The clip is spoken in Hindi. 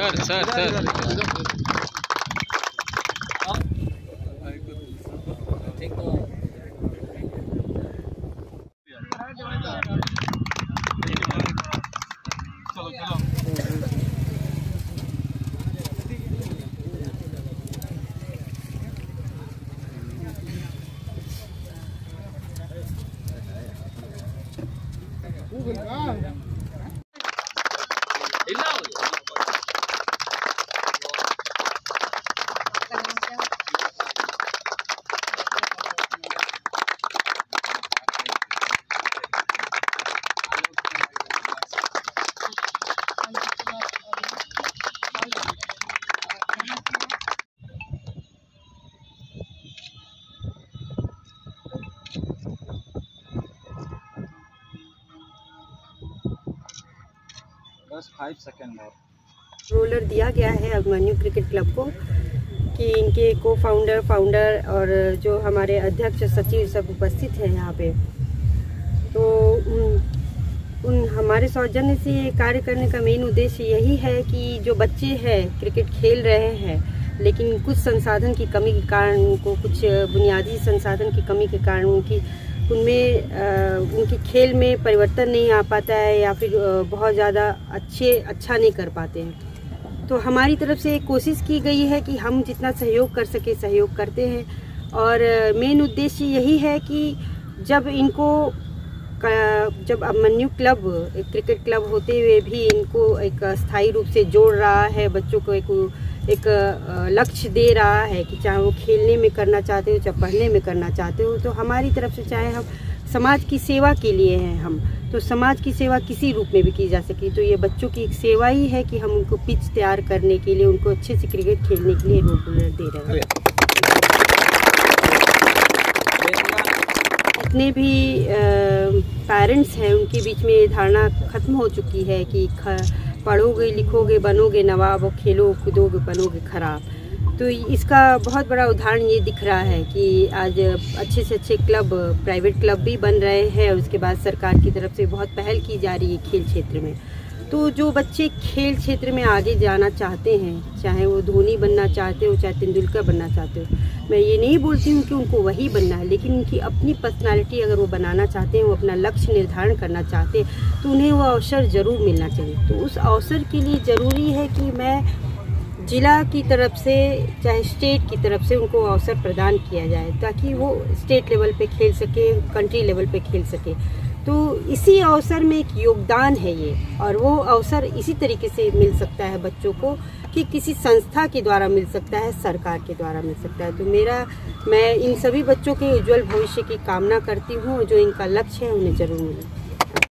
Sir sir sir Google, ah. और। रोलर दिया गया है अभिमन्यु क्रिकेट क्लब को। कि इनके को फाउंडर फाउंडर और जो हमारे अध्यक्ष सचिव सब उपस्थित हैं यहाँ पे। तो उन, उन हमारे सौजन्य से कार्य करने का मेन उद्देश्य यही है कि जो बच्चे हैं क्रिकेट खेल रहे हैं लेकिन कुछ संसाधन की कमी के कारण उनको कुछ बुनियादी संसाधन की कमी के कारण उनकी उनमें उनके खेल में परिवर्तन नहीं आ पाता है या फिर बहुत ज़्यादा अच्छे अच्छा नहीं कर पाते हैं। तो हमारी तरफ़ से कोशिश की गई है कि हम जितना सहयोग कर सके, सहयोग करते हैं। और मेन उद्देश्य यही है कि जब इनको जब अभिमन्यु क्लब, एक क्रिकेट क्लब होते हुए भी इनको एक स्थायी रूप से जोड़ रहा है, बच्चों को एक एक लक्ष्य दे रहा है कि चाहे वो खेलने में करना चाहते हो, चाहे पढ़ने में करना चाहते हो तो हमारी तरफ़ से चाहे हम समाज की सेवा के लिए हैं हम। तो समाज की सेवा किसी रूप में भी की जा सके। तो ये बच्चों की एक सेवा ही है कि हम उनको पिच तैयार करने के लिए उनको अच्छे से क्रिकेट खेलने के लिए रोलर दे रहे हैं। जितने भी पेरेंट्स हैं उनके बीच में ये धारणा खत्म हो चुकी है कि पढ़ोगे लिखोगे बनोगे नवाब और खेलो कूदोगे बनोगे खराब। तो इसका बहुत बड़ा उदाहरण ये दिख रहा है कि आज अच्छे से अच्छे क्लब प्राइवेट क्लब भी बन रहे हैं और उसके बाद सरकार की तरफ़ से बहुत पहल की जा रही है खेल क्षेत्र में। तो जो बच्चे खेल क्षेत्र में आगे जाना चाहते हैं, चाहे वो धोनी बनना चाहते हो, चाहे तेंदुलकर बनना चाहते हो, मैं ये नहीं बोलती हूँ कि उनको वही बनना है, लेकिन उनकी अपनी पर्सनालिटी अगर वो बनाना चाहते हैं, वो अपना लक्ष्य निर्धारण करना चाहते हैं तो उन्हें वो अवसर ज़रूर मिलना चाहिए। तो उस अवसर के लिए ज़रूरी है कि मैं जिला की तरफ़ से, चाहे स्टेट की तरफ़ से उनको अवसर प्रदान किया जाए ताकि वो स्टेट लेवल पे खेल सके कंट्री लेवल पे खेल सके। तो इसी अवसर में एक योगदान है ये, और वो अवसर इसी तरीके से मिल सकता है बच्चों को कि किसी संस्था के द्वारा मिल सकता है, सरकार के द्वारा मिल सकता है। तो मेरा, मैं इन सभी बच्चों के उज्जवल भविष्य की कामना करती हूँ जो इनका लक्ष्य है उन्हें ज़रूर मिले।